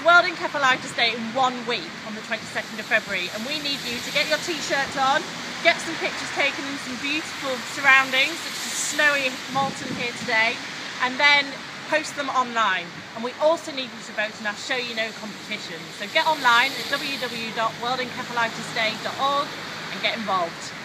It's World Encephalitis Day in one week on the 22nd of February and we need you to get your t-shirts on, get some pictures taken in some beautiful surroundings, it's snowy Malton here today, and then post them online. And we also need you to vote in our Show You Know competition. So get online at www.worldencephalitisday.org and get involved.